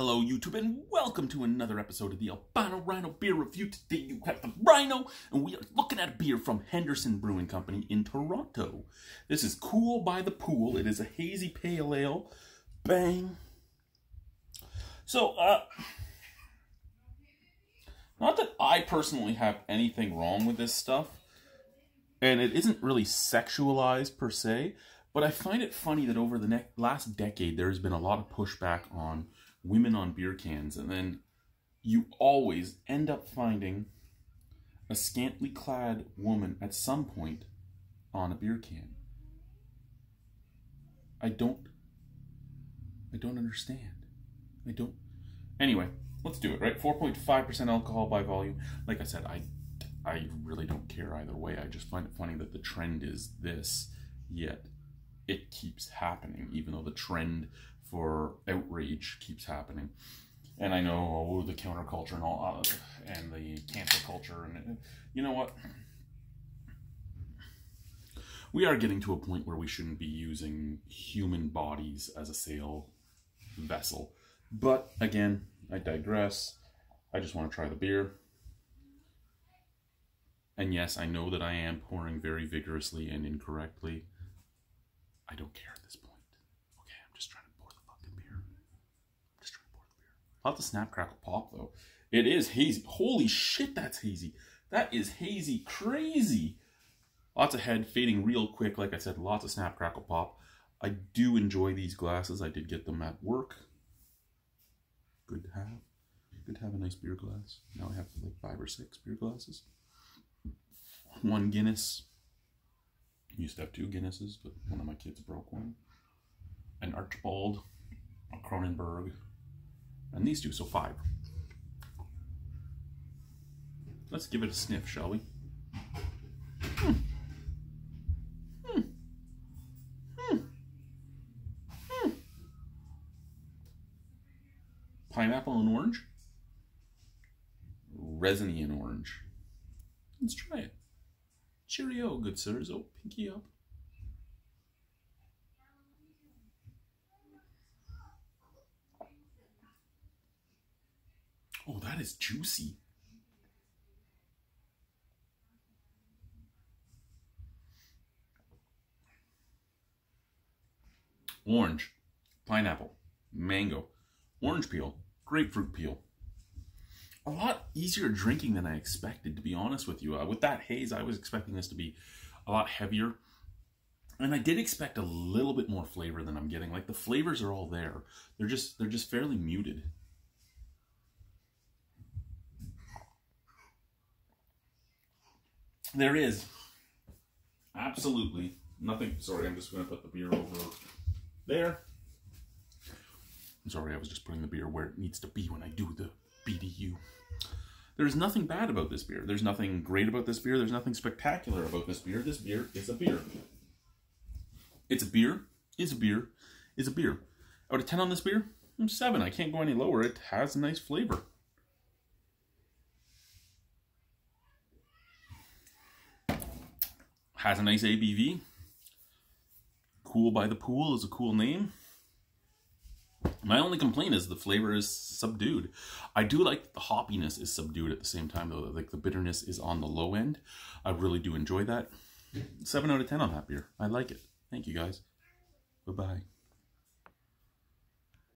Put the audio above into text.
hello YouTube and welcome to another episode of the Albino Rhino Beer Review. Today you have the Rhino and we are looking at a beer from Henderson Brewing Company in Toronto. This is Cool by the Pool. It is a hazy pale ale. Bang. So, uh, not that I personally have anything wrong with this stuff, and it isn't really sexualized per se, but I find it funny that over the last decade, there has been a lot of pushback on women on beer cans, and then you always end up finding a scantily clad woman at some point on a beer can. I don't I don't understand. I don't Anyway, let's do it, right? 4.5% alcohol by volume. Like I said, I I really don't care either way. I just find it funny that the trend is this, yet it keeps happening, even though the trend for outrage keeps happening. And I know oh, the counterculture and all, uh, and the cancel culture, and you know what? We are getting to a point where we shouldn't be using human bodies as a sale vessel. But again, I digress. I just want to try the beer. And yes, I know that I am pouring very vigorously and incorrectly. I don't care at this point. Okay, I'm just trying to pour the fucking beer. I'm just trying to pour the beer. Not the snap crackle pop though. It is hazy. Holy shit, that's hazy. That is hazy crazy. Lots of head fading real quick. Like I said, lots of snap crackle pop. I do enjoy these glasses. I did get them at work. Good to have. Good to have a nice beer glass. Now I have like five or six beer glasses. One Guinness used to have two Guinnesses, but one of my kids broke one. An Archibald, a Kronenbourg, and these two, so five. Let's give it a sniff, shall we? Hmm. Hmm. Hmm. Hmm. Pineapple and orange. Resiny and orange. Let's try it. Cheerio, good sirs. Oh, pinky up. Oh, that is juicy. Orange, pineapple, mango, orange peel, grapefruit peel, a lot easier drinking than I expected, to be honest with you. Uh, with that haze, I was expecting this to be a lot heavier. And I did expect a little bit more flavor than I'm getting. Like the flavors are all there. They're just they're just fairly muted. There is absolutely nothing. Sorry, I'm just going to put the beer over there. Sorry, I was just putting the beer where it needs to be when I do the BDU. There's nothing bad about this beer. There's nothing great about this beer. There's nothing spectacular about this beer. This beer is a beer. It's a beer. Is a beer. Is a beer. Out of 10 on this beer, I'm 7. I can't go any lower. It has a nice flavor. Has a nice ABV. Cool by the Pool is a cool name. My only complaint is the flavor is subdued. I do like the hoppiness is subdued at the same time though. Like the bitterness is on the low end. I really do enjoy that. 7 out of 10 on that beer. I like it. Thank you guys. Bye-bye.